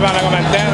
van a comentar.